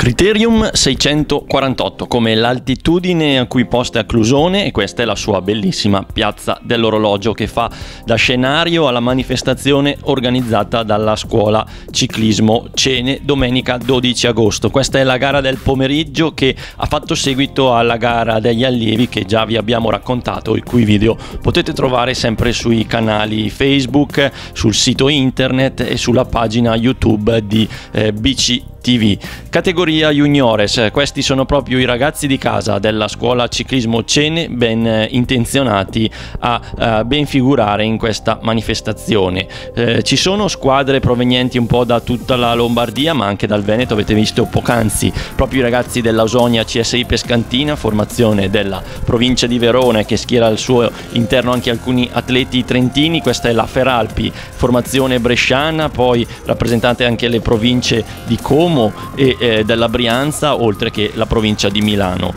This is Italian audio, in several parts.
Criterium 648 come l'altitudine a cui posta a Clusone e questa è la sua bellissima piazza dell'orologio che fa da scenario alla manifestazione organizzata dalla scuola ciclismo Cene domenica 12 agosto. Questa è la gara del pomeriggio che ha fatto seguito alla gara degli allievi che già vi abbiamo raccontato, i cui video potete trovare sempre sui canali Facebook, sul sito internet e sulla pagina YouTube di eh, BC TV. Categoria juniores, questi sono proprio i ragazzi di casa della scuola ciclismo Cene ben intenzionati a, a ben figurare in questa manifestazione. Eh, ci sono squadre provenienti un po' da tutta la Lombardia ma anche dal Veneto, avete visto poc'anzi proprio i ragazzi dell'Ausonia CSI Pescantina, formazione della provincia di Verona che schiera al suo interno anche alcuni atleti trentini, questa è la Feralpi, formazione bresciana, poi rappresentate anche le province di Como, Como e eh, della Brianza, oltre che la provincia di Milano.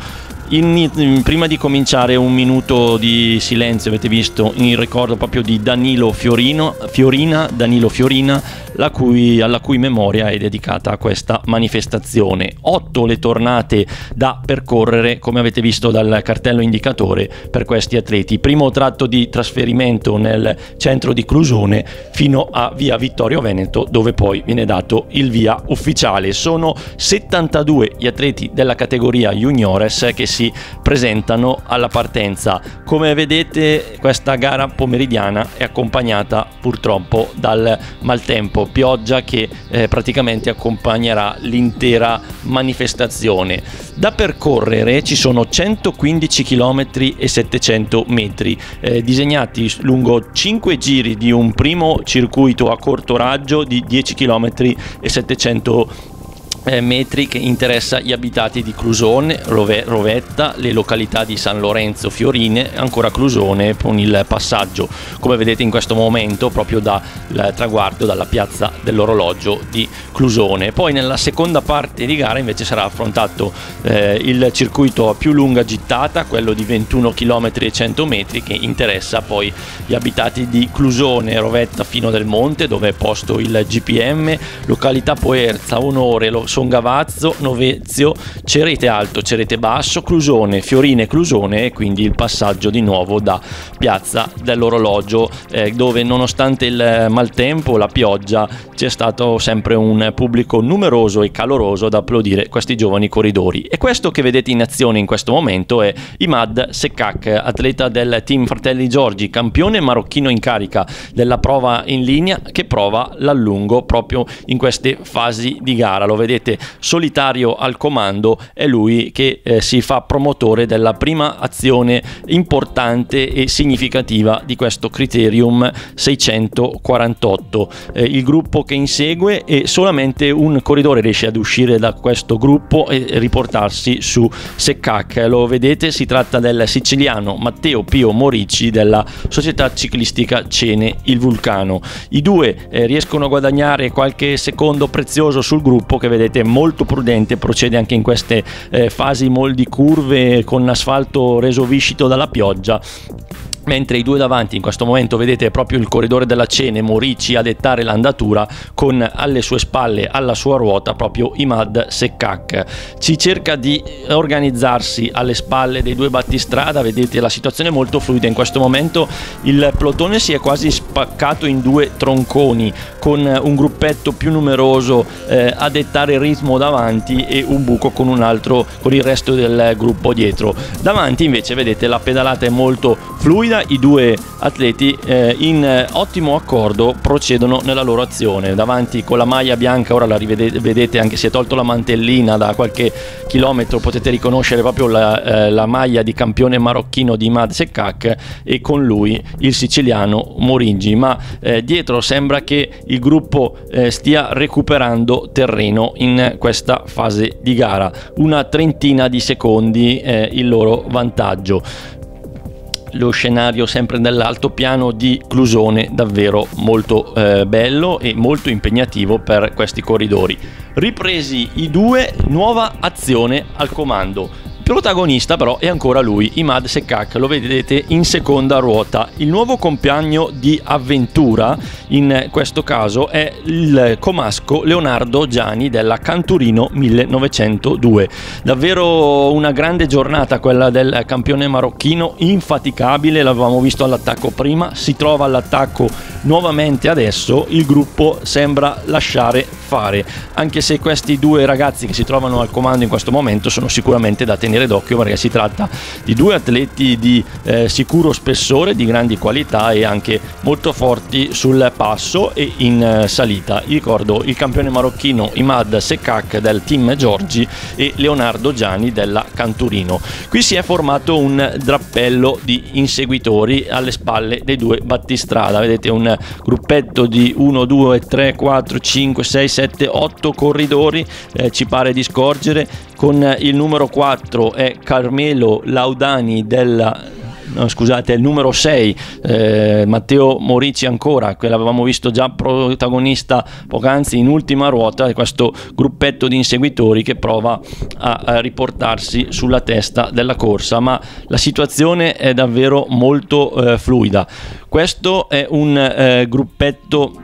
In, in, prima di cominciare un minuto di silenzio avete visto in ricordo proprio di Danilo Fiorino, Fiorina, Danilo Fiorina cui, alla cui memoria è dedicata questa manifestazione. Otto le tornate da percorrere, come avete visto dal cartello indicatore, per questi atleti. Primo tratto di trasferimento nel centro di Clusone fino a via Vittorio Veneto, dove poi viene dato il via ufficiale. Sono 72 gli atleti della categoria juniores che si presentano alla partenza. Come vedete, questa gara pomeridiana è accompagnata purtroppo dal maltempo pioggia che eh, praticamente accompagnerà l'intera manifestazione. Da percorrere ci sono 115 km e 700 metri eh, disegnati lungo 5 giri di un primo circuito a corto raggio di 10 km e 700 metri eh, metri che interessa gli abitati di Clusone, Rove, Rovetta, le località di San Lorenzo, Fiorine, ancora Clusone con il passaggio, come vedete in questo momento, proprio dal traguardo dalla piazza dell'orologio di Clusone. Poi nella seconda parte di gara invece sarà affrontato eh, il circuito a più lunga gittata, quello di 21 km e 100 metri che interessa poi gli abitati di Clusone, Rovetta, Fino del Monte dove è posto il GPM, località Poerza, Onore, Songavazzo, Novezio, Cerete Alto, Cerete Basso, Clusone, Fiorine, Clusone e quindi il passaggio di nuovo da Piazza dell'Orologio eh, dove nonostante il maltempo, la pioggia, c'è stato sempre un pubblico numeroso e caloroso ad applaudire questi giovani corridori. E questo che vedete in azione in questo momento è Imad Sekak, atleta del team Fratelli Giorgi, campione marocchino in carica della prova in linea che prova l'allungo proprio in queste fasi di gara. Lo vedete vedete solitario al comando è lui che eh, si fa promotore della prima azione importante e significativa di questo criterium 648 eh, il gruppo che insegue e solamente un corridore riesce ad uscire da questo gruppo e riportarsi su Seccac. Lo vedete? Si tratta del siciliano Matteo Pio Morici della società ciclistica Cene il Vulcano. I due eh, riescono a guadagnare qualche secondo prezioso sul gruppo che vedete vedete molto prudente, procede anche in queste eh, fasi moldi curve con asfalto reso viscito dalla pioggia mentre i due davanti in questo momento vedete proprio il corridore della Cene Morici a dettare l'andatura con alle sue spalle alla sua ruota proprio Imad Sekkak ci cerca di organizzarsi alle spalle dei due battistrada vedete la situazione è molto fluida. In questo momento il plotone si è quasi spaccato in due tronconi con un gruppetto più numeroso eh, a dettare il ritmo davanti e un buco con un altro con il resto del gruppo dietro. Davanti invece vedete la pedalata è molto fluida guida i due atleti eh, in eh, ottimo accordo procedono nella loro azione. Davanti con la maglia bianca, ora la rivedete, vedete anche si è tolto la mantellina da qualche chilometro, potete riconoscere proprio la, eh, la maglia di campione marocchino di Mad Sekak e con lui il siciliano Moringi. Ma eh, dietro sembra che il gruppo eh, stia recuperando terreno in questa fase di gara. Una trentina di secondi eh, il loro vantaggio lo scenario sempre nell'altopiano di Clusone davvero molto eh, bello e molto impegnativo per questi corridori. Ripresi i due, nuova azione al comando. Protagonista però è ancora lui, Imad Sekak, lo vedete in seconda ruota. Il nuovo compagno di avventura in questo caso è il comasco Leonardo Giani della Canturino 1902. Davvero una grande giornata quella del campione marocchino, infaticabile, l'avevamo visto all'attacco prima, si trova all'attacco nuovamente adesso, il gruppo sembra lasciare fare, anche se questi due ragazzi che si trovano al comando in questo momento sono sicuramente da tenere d'occhio perché si tratta di due atleti di eh, sicuro spessore, di grandi qualità e anche molto forti sul passo e in eh, salita. ricordo il campione marocchino Imad Sekak del team Giorgi e Leonardo Gianni della Canturino. Qui si è formato un drappello di inseguitori alle spalle dei due battistrada, vedete un gruppetto di 1, 2, 3, 4, 5, 6, 7 7, 8 corridori, eh, ci pare di scorgere, con il numero 4 è Carmelo Laudani della No, scusate, il numero 6, eh, Matteo Morici ancora, che l'avevamo visto già protagonista poc'anzi in ultima ruota, questo gruppetto di inseguitori che prova a, a, riportarsi sulla testa della corsa, ma la situazione è davvero molto eh, fluida. Questo è un eh, gruppetto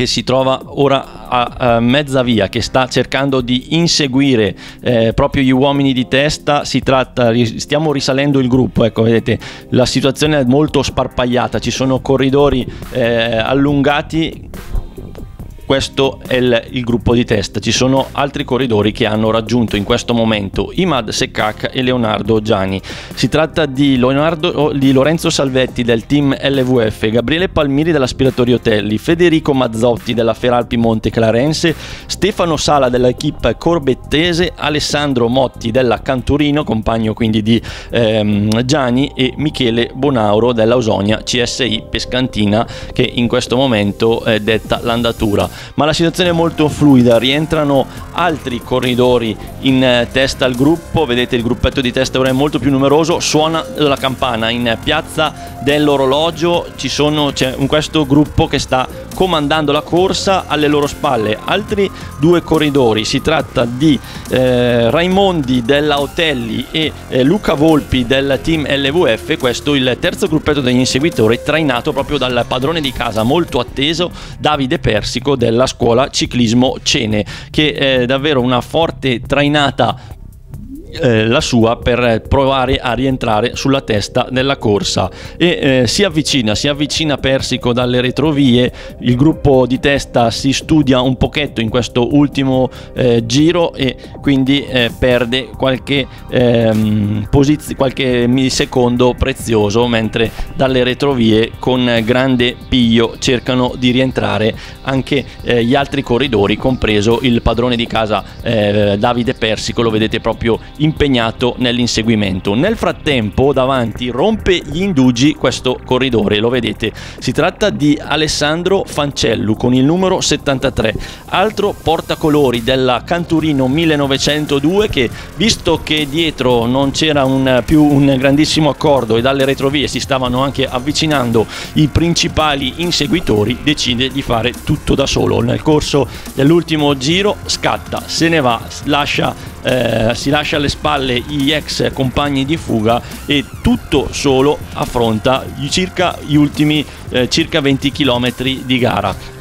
che si trova ora a, a, mezza via, che sta cercando di inseguire eh, proprio gli uomini di testa, si tratta, stiamo risalendo il gruppo, ecco vedete la situazione è molto sparpagliata, ci sono corridori eh, allungati questo è il, il, gruppo di testa. Ci sono altri corridori che hanno raggiunto in questo momento Imad Sekak e Leonardo Gianni. Si tratta di, Leonardo, di Lorenzo Salvetti del team LVF, Gabriele Palmiri dell'Aspiratorio Telli, Federico Mazzotti della Feralpi Monte Clarense, Stefano Sala dell'equipe corbettese, Alessandro Motti della Canturino, compagno quindi di ehm, Gianni e Michele Bonauro dell'Ausonia CSI Pescantina che in questo momento eh, detta l'andatura ma la situazione è molto fluida, rientrano altri corridori in eh, testa al gruppo, vedete il gruppetto di testa ora è molto più numeroso, suona la campana in piazza dell'orologio, c'è questo gruppo che sta comandando la corsa alle loro spalle, altri due corridori, si tratta di eh, Raimondi della Otelli e eh, Luca Volpi del team LVF, questo il terzo gruppetto degli inseguitori trainato proprio dal padrone di casa molto atteso Davide Persico del della scuola ciclismo Cene, che è davvero una forte trainata eh, la sua per provare a rientrare sulla testa della corsa. E eh, si avvicina, si avvicina Persico dalle retrovie, il gruppo di testa si studia un pochetto in questo ultimo eh, giro e quindi eh, perde qualche, ehm, posiz- qualche millisecondo prezioso mentre dalle retrovie con grande piglio cercano di rientrare anche eh, gli altri corridori compreso il padrone di casa Davide Persico. Lo vedete proprio impegnato nell'inseguimento. Nel frattempo davanti rompe gli indugi questo corridore, lo vedete, si tratta di Alessandro Fancellu con il numero 73, altro portacolori della Canturino 1902 che visto che dietro non c'era un, più un grandissimo accordo e dalle retrovie si stavano anche avvicinando i principali inseguitori, decide di fare tutto da solo. Nel corso dell'ultimo giro scatta, se ne va, lascia eh, si lascia alle spalle gli ex compagni di fuga e tutto solo affronta circa gli ultimi eh, circa 20 km di gara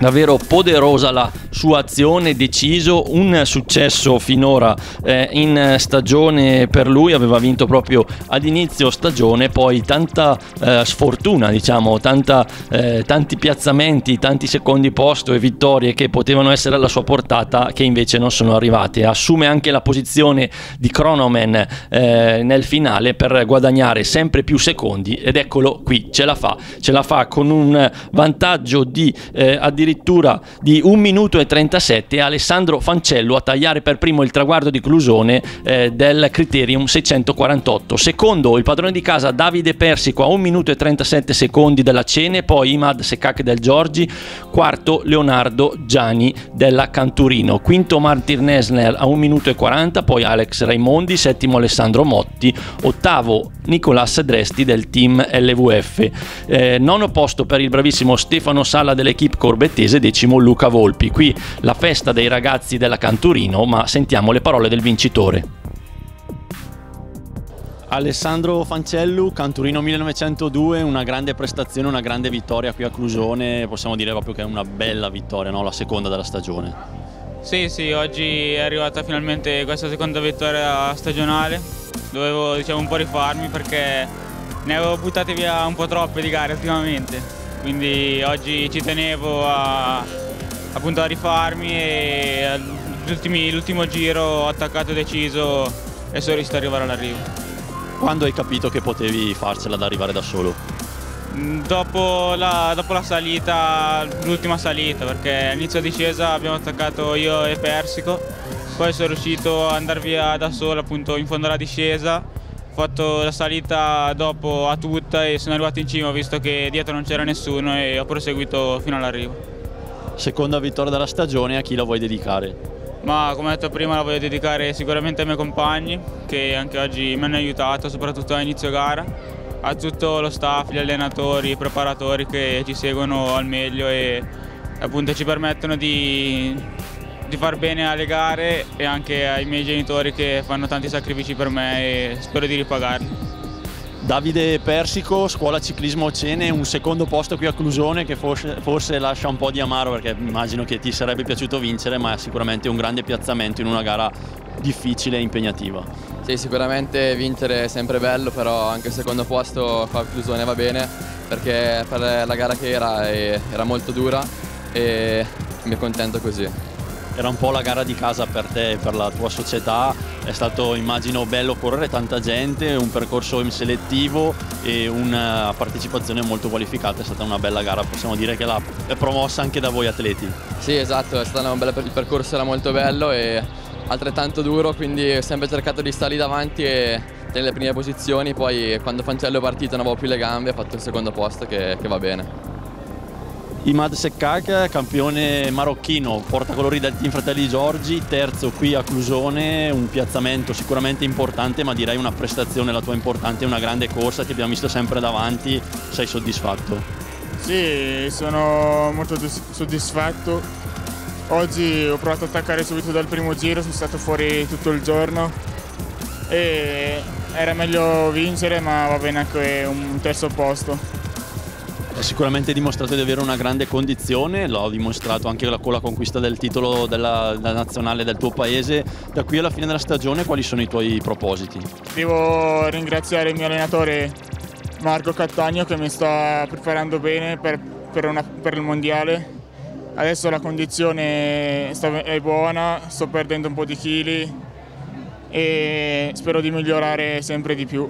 davvero poderosa la sua azione, deciso, un successo finora eh, in stagione per lui, aveva vinto proprio ad inizio stagione, poi tanta eh, sfortuna, diciamo, tanta, eh, tanti piazzamenti, tanti secondi posto e vittorie che potevano essere alla sua portata che invece non sono arrivate. Assume anche la posizione di Chronoman eh, nel finale per guadagnare sempre più secondi ed eccolo qui, ce la fa, ce la fa con un vantaggio di eh, addirittura addirittura di 1 minuto e 37 Alessandro Fancello a tagliare per primo il traguardo di Clusone eh, del Criterium 648. Secondo il padrone di casa Davide Persico a 1 minuto e 37 secondi della Cene, poi Imad Sekak del Giorgi, quarto Leonardo Gianni della Canturino, quinto Martin Nesner a 1 minuto e 40, poi Alex Raimondi, settimo Alessandro Motti, ottavo Nicolas Dresti del team LVF, eh, nono posto per il bravissimo Stefano Sala dell'equipe Corbetti Cortese, decimo Luca Volpi. Qui la festa dei ragazzi della Canturino, ma sentiamo le parole del vincitore. Alessandro Fancellu, Canturino 1902, una grande prestazione, una grande vittoria qui a Clusone, possiamo dire proprio che è una bella vittoria, no? la seconda della stagione. Sì, sì, oggi è arrivata finalmente questa seconda vittoria stagionale, dovevo diciamo, un po' rifarmi perché ne avevo buttate via un po' troppe di gare ultimamente, quindi oggi ci tenevo a, appunto a rifarmi e l'ultimo giro ho attaccato deciso e sono riuscito ad arrivare all'arrivo. Quando hai capito che potevi farcela ad arrivare da solo? Mm, dopo la, dopo la salita, l'ultima salita, perché all'inizio discesa abbiamo attaccato io e Persico, poi sono riuscito ad andare via da solo appunto in fondo alla discesa, ho fatto la salita dopo a tutta e sono arrivato in cima visto che dietro non c'era nessuno e ho proseguito fino all'arrivo. Seconda vittoria della stagione, a chi la vuoi dedicare? Ma come detto prima la voglio dedicare sicuramente ai miei compagni che anche oggi mi hanno aiutato, soprattutto a inizio gara, a tutto lo staff, gli allenatori, i preparatori che ci seguono al meglio e appunto ci permettono di, di far bene alle gare e anche ai miei genitori che fanno tanti sacrifici per me e spero di ripagarli. Davide Persico, scuola ciclismo Cene, un secondo posto qui a Clusone che forse, forse, lascia un po' di amaro perché immagino che ti sarebbe piaciuto vincere, ma è sicuramente un grande piazzamento in una gara difficile e impegnativa. Sì, sicuramente vincere è sempre bello, però anche il secondo posto qua a Clusone va bene perché per la gara che era era molto dura e mi accontento così era un po' la gara di casa per te e per la tua società, è stato immagino bello correre tanta gente, un percorso selettivo e una partecipazione molto qualificata, è stata una bella gara, possiamo dire che l'ha promossa anche da voi atleti. Sì esatto, è bella, il percorso era molto bello e altrettanto duro, quindi ho sempre cercato di stare lì davanti e tenere le prime posizioni, poi quando Fancello è partito non avevo più le gambe, ho fatto il secondo posto che, che va bene. Imad Seccag, campione marocchino, portacolori del team Fratelli Giorgi, terzo qui a Clusone, un piazzamento sicuramente importante, ma direi una prestazione la tua importante, una grande corsa, ti abbiamo visto sempre davanti, sei soddisfatto? Sì, sono molto soddisfatto. Oggi ho provato ad attaccare subito dal primo giro, sono stato fuori tutto il giorno e era meglio vincere, ma va bene anche un terzo posto. Sicuramente dimostrato di avere una grande condizione, l'ho dimostrato anche con la conquista del titolo della, della, nazionale del tuo paese. Da qui alla fine della stagione quali sono i tuoi propositi? Devo ringraziare il mio allenatore Marco Cattagno che mi sta preparando bene per, per, una, per il mondiale. Adesso la condizione è buona, sto perdendo un po' di chili e spero di migliorare sempre di più.